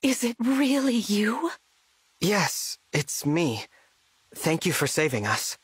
Is it really you? Yes, it's me. Thank you for saving us.